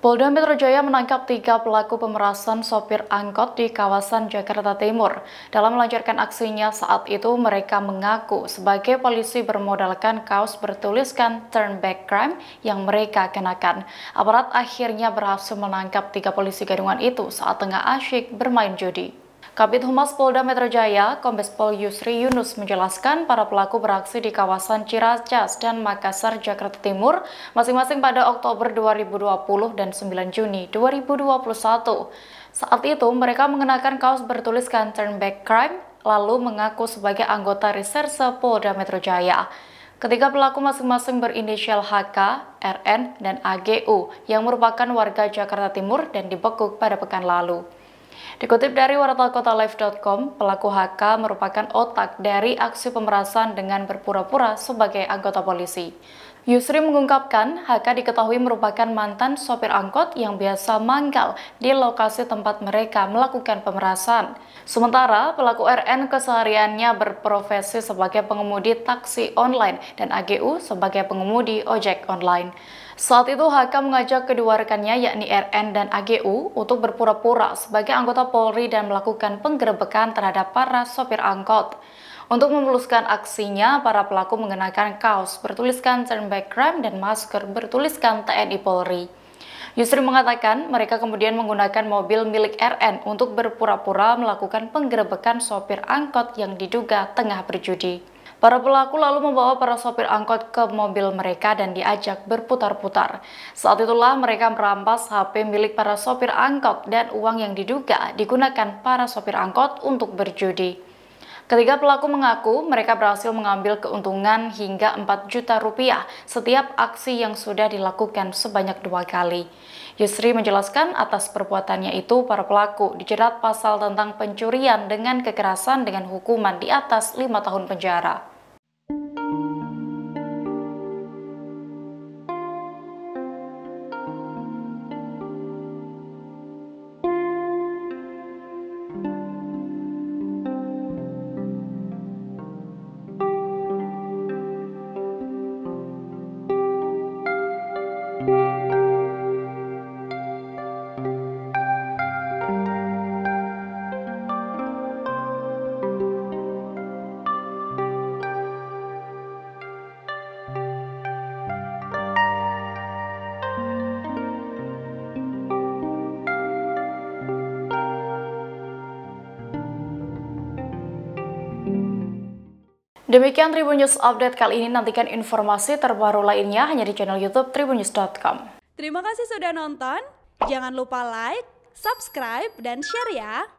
Polda Metro Jaya menangkap tiga pelaku pemerasan sopir angkot di kawasan Jakarta Timur. Dalam melancarkan aksinya saat itu mereka mengaku sebagai polisi bermodalkan kaos bertuliskan Turn Back Crime yang mereka kenakan. Aparat akhirnya berhasil menangkap tiga polisi gadungan itu saat tengah asyik bermain judi. Kabit Humas Polda Metro Jaya, Kombes Pol Yusri Yunus menjelaskan para pelaku beraksi di kawasan Ciracas dan Makassar, Jakarta Timur, masing-masing pada Oktober 2020 dan 9 Juni 2021. Saat itu, mereka mengenakan kaos bertuliskan Turn Back Crime, lalu mengaku sebagai anggota reserse Polda Metro Jaya. Ketiga pelaku masing-masing berinisial HK, RN, dan AGU yang merupakan warga Jakarta Timur dan dibekuk pada pekan lalu. Dikutip dari wartakotalive.com, pelaku HK merupakan otak dari aksi pemerasan dengan berpura-pura sebagai anggota polisi. Yusri mengungkapkan HK diketahui merupakan mantan sopir angkot yang biasa manggal di lokasi tempat mereka melakukan pemerasan. Sementara pelaku RN kesehariannya berprofesi sebagai pengemudi taksi online dan AGU sebagai pengemudi ojek online. Saat itu HK mengajak kedua rekannya yakni RN dan AGU untuk berpura-pura sebagai anggota Polri dan melakukan penggerebekan terhadap para sopir angkot. Untuk memuluskan aksinya, para pelaku mengenakan kaos bertuliskan Turn Back Crime dan masker bertuliskan TNI Polri. Yusri mengatakan mereka kemudian menggunakan mobil milik RN untuk berpura-pura melakukan penggerebekan sopir angkot yang diduga tengah berjudi. Para pelaku lalu membawa para sopir angkot ke mobil mereka dan diajak berputar-putar. Saat itulah mereka merampas HP milik para sopir angkot dan uang yang diduga digunakan para sopir angkot untuk berjudi. Ketiga pelaku mengaku mereka berhasil mengambil keuntungan hingga 4 juta rupiah setiap aksi yang sudah dilakukan sebanyak dua kali. Yusri menjelaskan atas perbuatannya itu para pelaku dijerat pasal tentang pencurian dengan kekerasan dengan hukuman di atas lima tahun penjara. Thank you. Demikian Tribun News Update kali ini. Nantikan informasi terbaru lainnya hanya di channel YouTube tribunnews.com. Terima kasih sudah nonton. Jangan lupa like, subscribe, dan share ya.